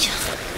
し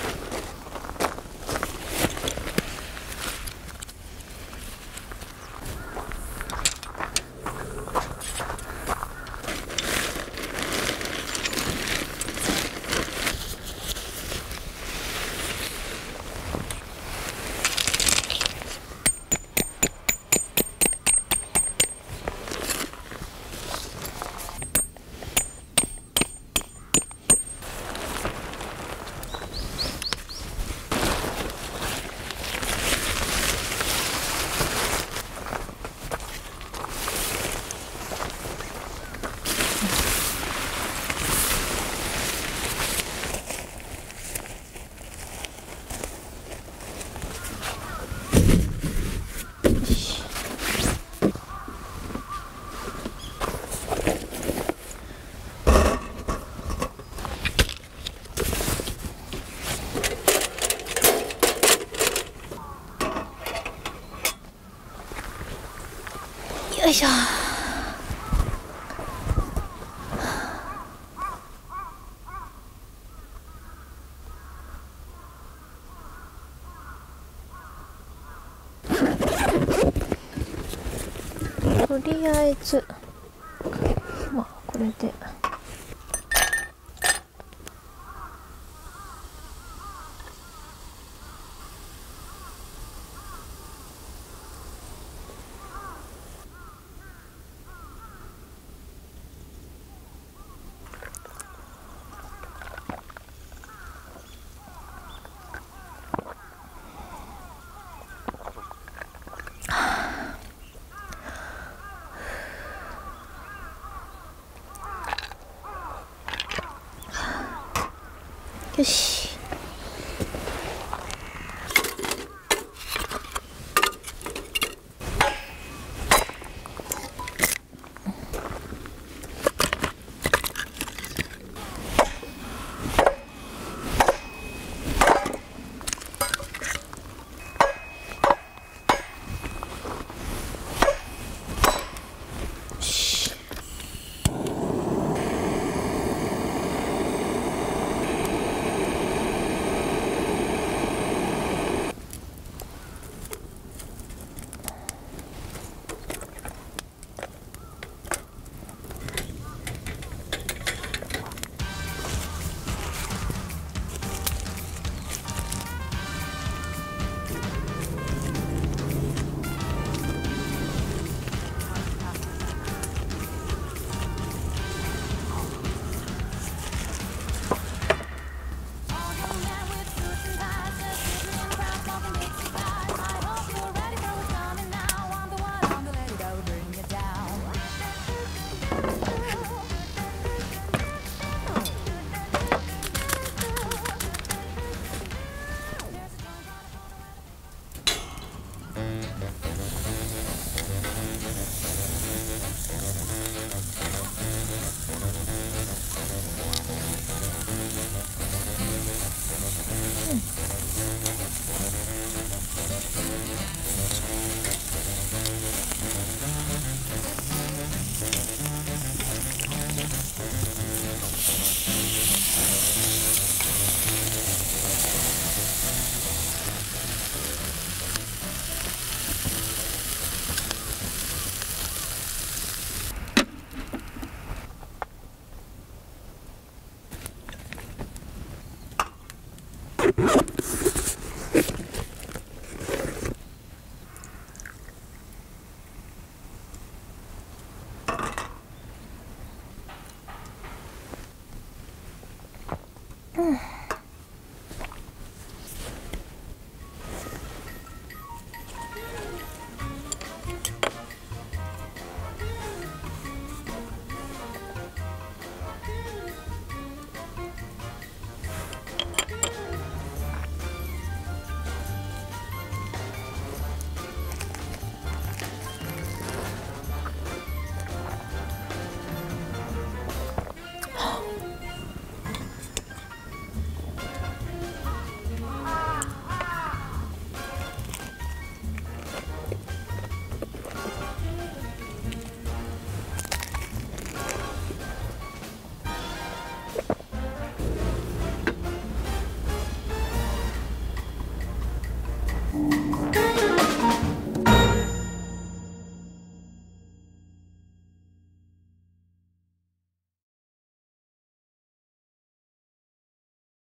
よいしょ。とりあえずまあこれで。よし。Hmm.